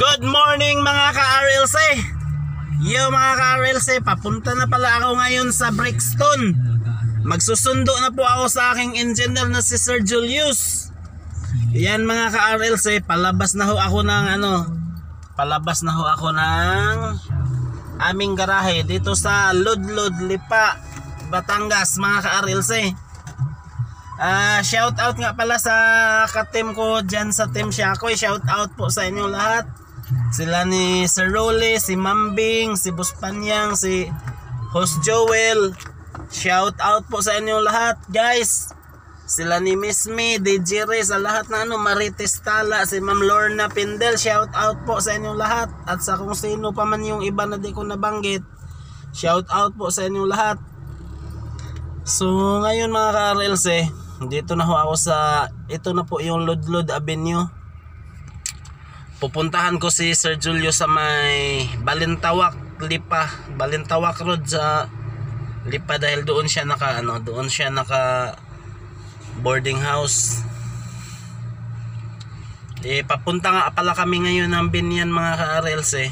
Good morning mga ka-RLC Yo mga ka-RLC Papunta na pala ako ngayon sa Brixton Magsusundo na po ako sa aking engineer na si Sir Julius Yan mga ka-RLC Palabas na ho ako ng ano Palabas na ho ako ng Aming garahe Dito sa Ludlud Lipa Batangas mga ka-RLC Ah, shout out nga pala sa ka-team ko diyan sa Team Shakoy. Shout out po sa inyo lahat. Sila ni Sir Rolly, si Mambing, si Boss Panyang, si Host Joel. Shout out po sa inyo lahat, guys. Sila ni Miss Me, DJ Ray, sa lahat na ano, Marites Tala, si Ma'am Lorna Pindel. Shout out po sa inyo lahat. At sa kung sino pa man yung iba na di ko nabanggit. Shout out po sa inyo lahat. So ngayon mga ka-RLC, dito na ho ako sa ito na po yung Ludlud Avenue. Pupuntahan ko si Sir Julio sa may Balintawak, Lipa, Balintawak Road sa Lipa dahil doon siya naka ano, doon siya naka boarding house. Eh papunta nga pala kami ngayon ng Binyan mga ka-RLC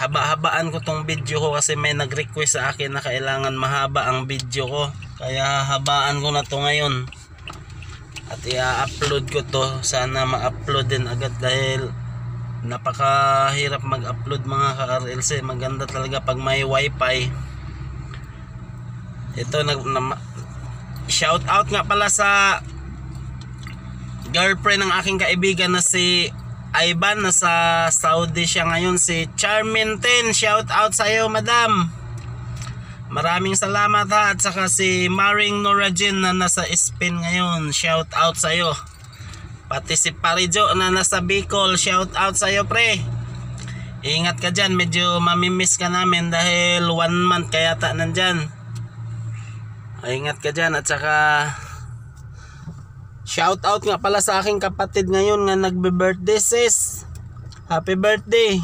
haba-habaan ko tong video ko kasi may nag-request sa akin na kailangan mahaba ang video ko. Kaya habaan ko na to ngayon at i-upload ko to. Sana ma-upload din agad dahil napakahirap mag-upload mga ka-RLC maganda talaga pag may wifi. Ito nag na, shout out nga pala sa girlfriend ng aking kaibigan na si Ivan nasa Saudi siya ngayon si Charmin 10 shout out sa iyo madam maraming salamat ha? At saka si Maring Norajin na nasa Spain ngayon. Shout out sa iyo pati si Parijo na nasa Bicol. Shout out sa iyo pre. Ingat ka dyan. Medyo mamimiss ka namin dahil one month kaya ta nandyan. Ingat ka dyan. At saka Shout out nga pala sa aking kapatid ngayon nga nagbe-birthday sis. Happy birthday.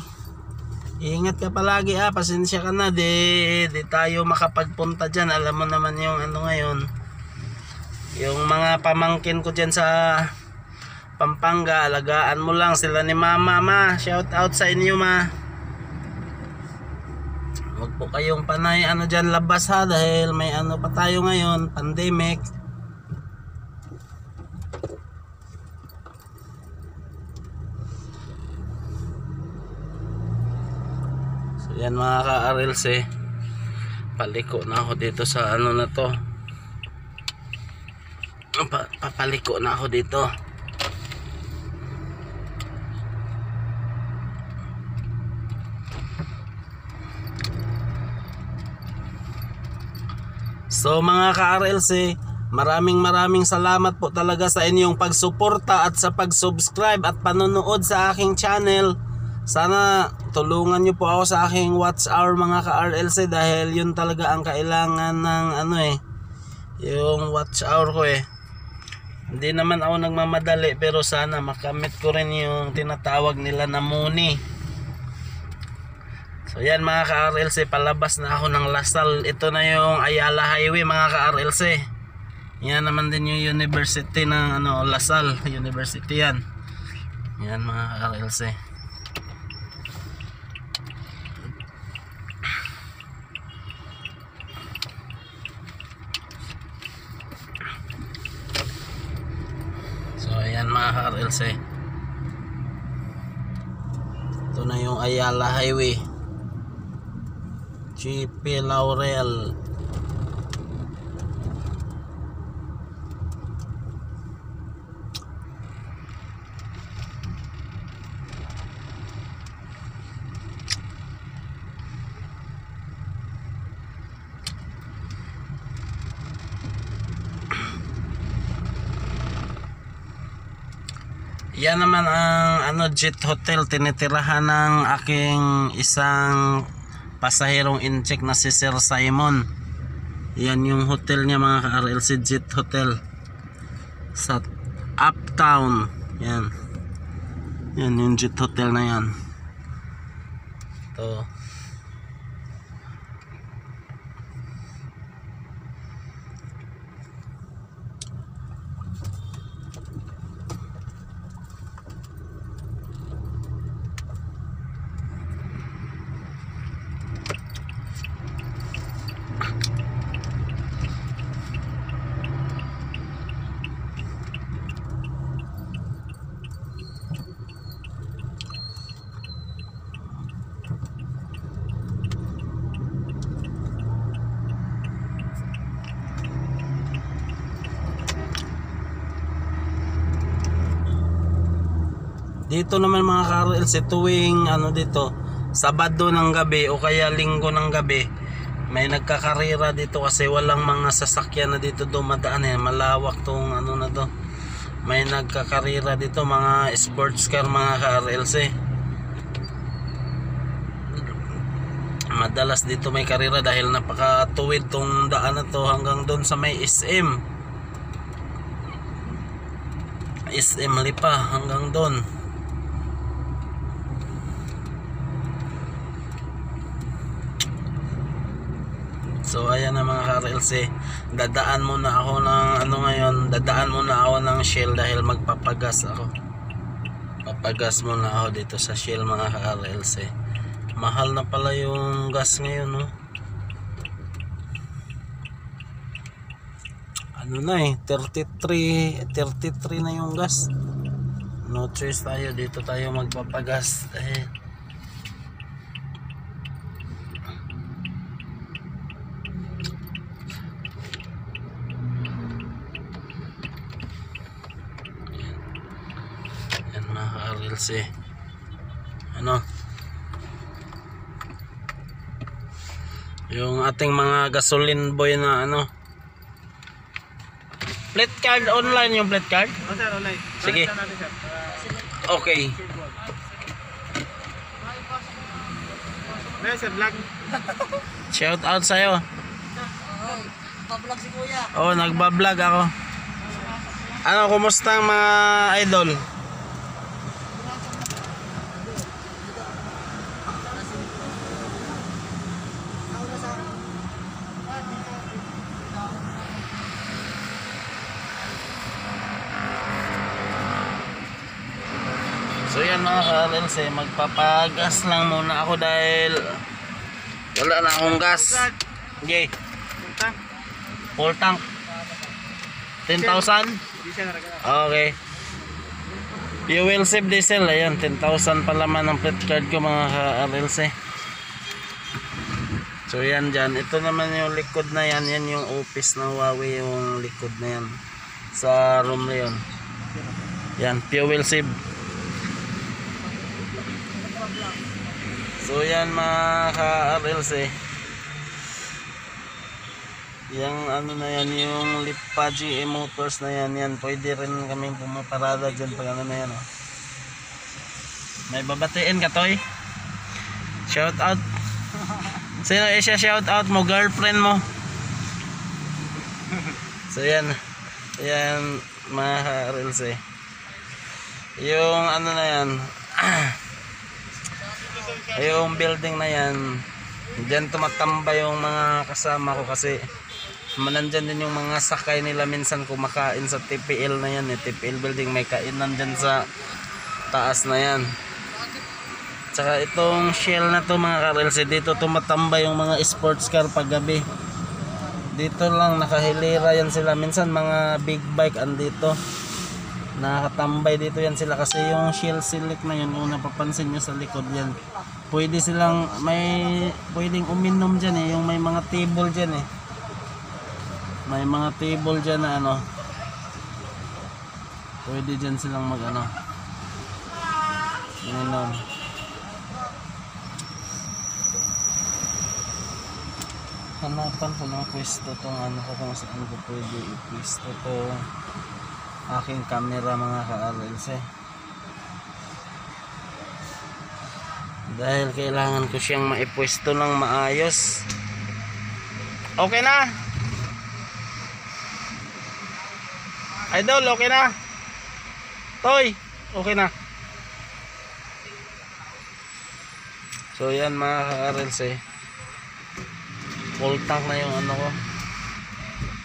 Ingat ka palagi ha, pasensya ka na di, di tayo makapagpunta diyan. Alam mo naman yung ano ngayon. Yung mga pamangkin ko diyan sa Pampanga, alagaan mo lang sila ni mama ma. Shout out sa inyo ma. Huwag po kayong panay ano diyan labas ha dahil may ano pa tayo ngayon, pandemic. Mga ka-RLC Paliko na ako dito sa ano na to. Pa Papaliko na ako dito. So mga ka-RLC Maraming maraming salamat po talaga sa inyong pagsuporta at sa pag-subscribe at panonood sa aking channel. Sana tulungan nyo po ako sa aking watch hour mga ka-RLC dahil yun talaga ang kailangan ng ano eh yung watch hour ko eh. Hindi naman ako nagmamadali pero sana makamit ko rin yung tinatawag nila na muni so yan mga ka-RLC palabas na ako ng Lasal. Ito na yung Ayala Highway mga ka-RLC yan naman din yung university ng ano Lasal. University yan. Yan mga ka-RLC Ayan mga RLC Ito na yung Ayala Highway. GP Laurel Yan naman ang ano Jet Hotel tinitirahan ng aking isang pasahirong incheck na si Sir Simon. Yan yung hotel niya mga ka-RLC Jet Hotel sa Uptown. Yan. Yan yung Jet Hotel na yan. To Dito naman mga ka-RLC tuwing ano dito, Sabado ng gabi o kaya Linggo ng gabi, may nagkakarera dito kasi walang mga sasakyan na dito dumadaan eh. Malawak tong ano na to. May nagkakarera dito mga sports car mga ka-RLC. Madalas dito may karera dahil napakatuwid tong daan na to hanggang doon sa may SM. SM Lipa hanggang doon. So ayan na mga ka-RLC, dadaan muna ako ng ano ngayon, dadaan muna ako ng Shell dahil magpapagas ako. Papagas muna ako dito sa Shell mga ka-RLC. Mahal na pala yung gas ngayon no. Ano na eh, 33, 33 na yung gas. No choice tayo, dito tayo magpapagas dahil Yan ka-RLC. Ano? Yung ating mga gasoline boy na ano. Plate card online yung plate card? Oh, sir, online. Sige. Ah, Okay. Sir, vlog. Shout out sa'yo. Pablog si kuya. Oh, nagbablog ako. Ano, kumusta ang mga idol? Yan mga ka-RLC, magpapagas lang muna ako dahil wala na akong gas. Okay, full tank. 10,000? Hindi siya naragala. Okay. Fuel save diesel, ayan, 10,000 pa laman ng plate card ko mga ka-RLC. So yan dyan, ito naman yung likod na yan, yan yung office ng Huawei yung likod na yan. Sa room na yun. Yan, fuel save. So yan mga ka-RLC. Yung ano na yan, yung Lipa GM Motors na yan, yan, pwede rin kaming pumaparada dyan pag ano na yan, oh. May babatiin ka, Toy? Shout out. Sino isya shout out mo? Girlfriend mo? So yan, yan, mga reels eh. Yung ano na yan, yung building na yan, Diyan tumatamba yung mga kasama ko kasi manandyan din yung mga sakay nila minsan kumakain sa TPL na yan eh. TPL building may kainan dyan sa taas na yan. Tsaka itong shell na to mga karelsi dito tumatamba yung mga sports car pag gabi. Dito lang nakahilira yan sila. Minsan mga big bike andito. Nakatambay dito yan sila kasi yung shell select na yun yung napapansin nyo sa likod yan. Pwede silang may pwedeng uminom dyan eh. Yung may mga table dyan eh. May mga table dyan na ano. Pwede dyan silang mag ano. Uminom. Hanapan ko ng pwesto tong ano ko kung saan ko pwede i-pwesto tong aking camera mga ka-RLC. Dahil kailangan ko siyang maipwesto ng maayos. Okay na? Idol, okay na? Toy, okay na? So yan mga ka-RLC. Full tank na yung ano ko.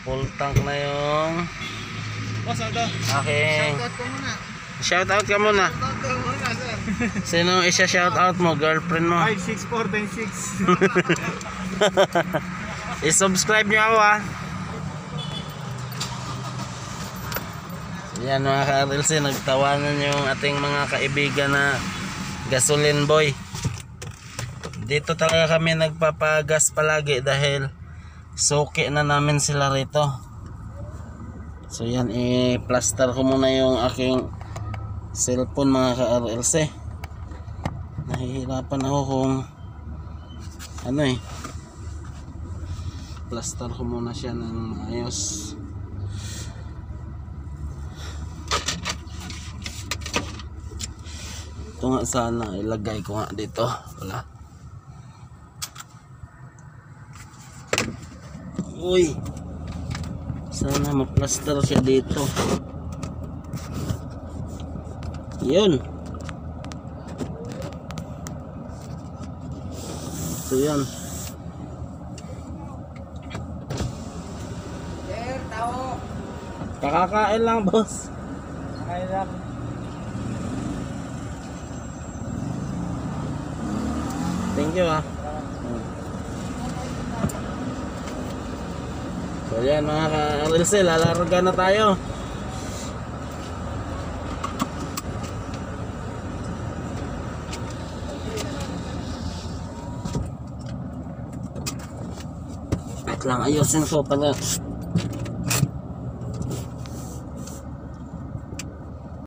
Full tank na yung Boss, to? aking... Shoutout ko muna. Shout out ka muna. Shoutout ko muna, sir. Sino isa shout out mo? Girlfriend mo? 56426. I-subscribe nyo ako ah. Yan mga ka-RLC, nagtawanan yung ating mga kaibigan na gasoline boy. Dito talaga kami nagpapagas palagi dahil suki na namin sila rito. So yan, i-plaster ko muna yung aking cellphone mga ka-RLC nahihirapan ako kung ano eh plaster ko muna siya ng maayos. Ito nga sana ilagay ko nga dito. Wala. Uy sana maplaster siya dito yun so tao. kakakain lang boss Kaya lang. Thank you ah. So yan mga ka-RLC, lalarga na tayo. Wait lang, ayusin ko pala.